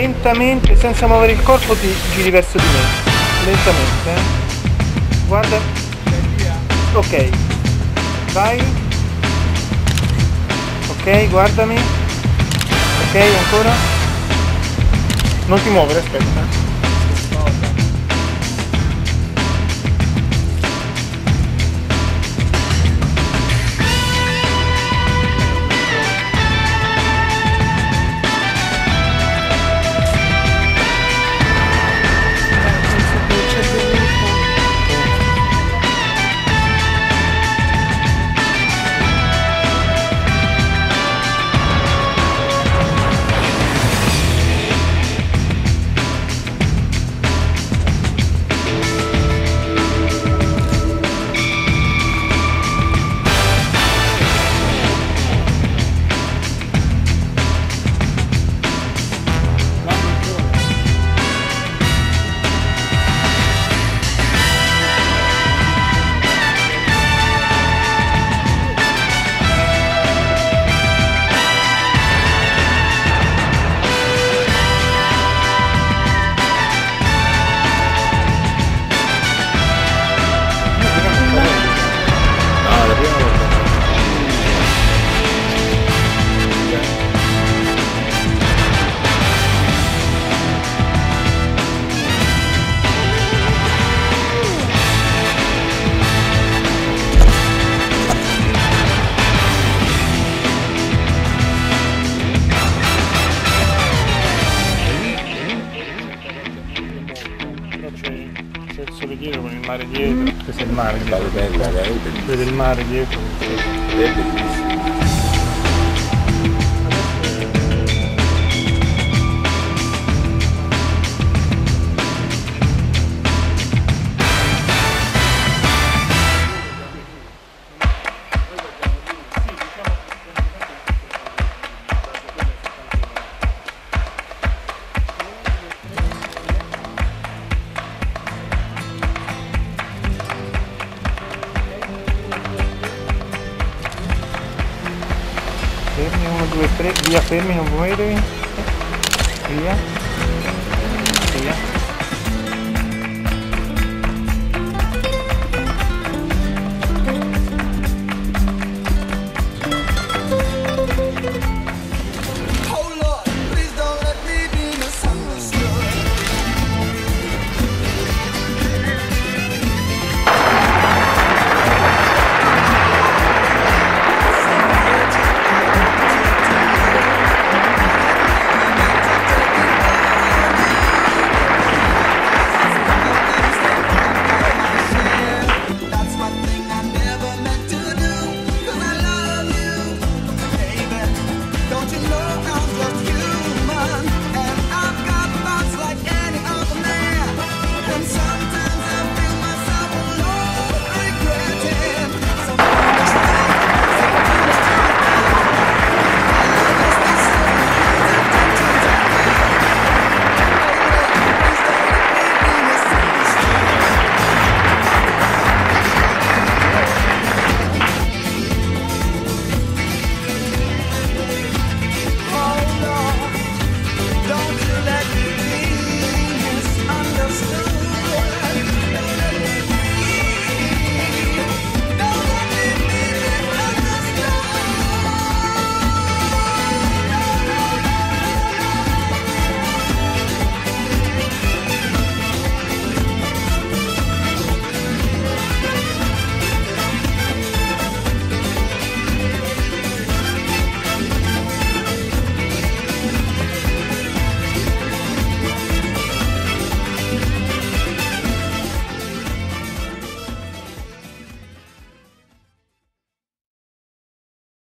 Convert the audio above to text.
lentamente senza muovere il corpo ti giri verso di me. Lentamente eh? guarda. Ok. Vai. Ok guardami ok ancora? Non ti muovere aspetta c'è il sole dietro con il mare dietro. Questo è il mare vede il mare dietro. È bellissimo. Fermi, 1, 2, 3, vía Fermi no muere, vía, vía.